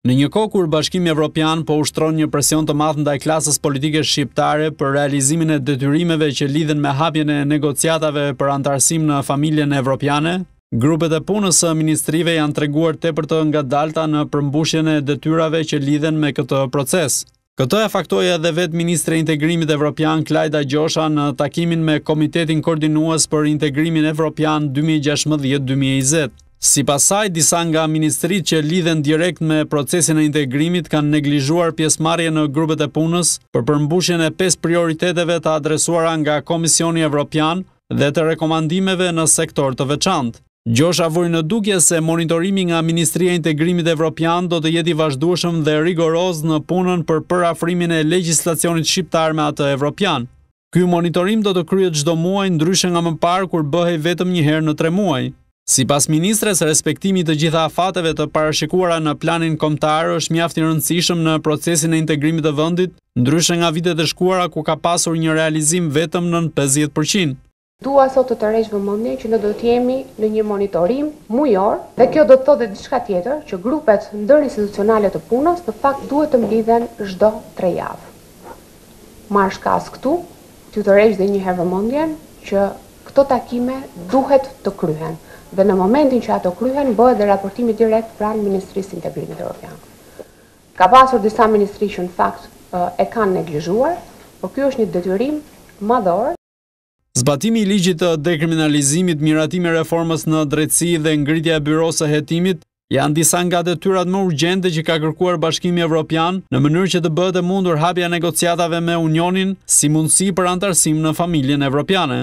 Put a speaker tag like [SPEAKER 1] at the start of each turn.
[SPEAKER 1] Në një kohë kur Bashkimi Evropian po ushtron një presion të madh ndaj klasës politike shqiptare për realizimin e detyrimeve që lidhen me hapjen e negociatave për anëtarësim në familjen evropiane, grupet e punës së ministrive janë treguar tepër të ngadalta në përmbushjen e detyrave që lidhen me këtë proces. Këtë e faktoi edhe vetë ministrja e Integrimit Evropian Klajda Gjosha në takimin me Komitetin Koordinues për Integrimin Evropian 2016-2020. Sipas saj, disa nga ministritë që lidhen direkt me procesin e integrimit kanë neglizhuar pjesëmarrjen në grupet e punës për përmbushjen e 5 prioriteteve të adresuara nga Komisioni Evropian dhe të rekomandimeve në sektorë të veçantë. Gjosha vuri në dukje se monitorimi nga Ministria e Integrimit Evropian do të jetë i vazhdueshëm dhe rigoroz në punën për përafrimin e legjislacionit shqiptar me atë evropian. Ky monitorim do të kryhet çdo muaj ndryshe nga më parë kur bëhej vetëm një herë në tre muaj. Sipas ministres, respektimi i të gjitha afateve të parashikuara në planin kombëtar është mjaft i rëndësishëm në procesin e integrimit të vendit, ndryshe nga vitet e shkuara ku ka pasur një realizim vetëm nën pesëdhjetë për qind.
[SPEAKER 2] Dua sot të tërheq vëmendjen që ne do të jemi në një monitorim mujor dhe kjo do të thotë dhe diçka tjetër, që grupet ndërinstitucionale të punës në fakt duhet të mblidhen çdo tre javë. Marr shkas këtu, t'ju tërheq dhe një herë vëmendjen që këto takime duhet të kryhen dhe në momentin që ato kryhen bëhet dhe raportimi direkt pranë Ministrisë së Integrimit Evropian. Ka pasur disa ministri që në fakt e kanë neglizhuar, por ky është një detyrim madhor.
[SPEAKER 1] Zbatimi i ligjit të dekriminalizimit, miratimi i reformës në drejtësi dhe ngritja e byrosë së hetimit janë disa nga detyrat më urgjente që ka kërkuar Bashkimi Evropian në mënyrë që të bëhet e mundur hapja e negociatave me Unionin si mundësi për anëtarësim në familjen evropiane.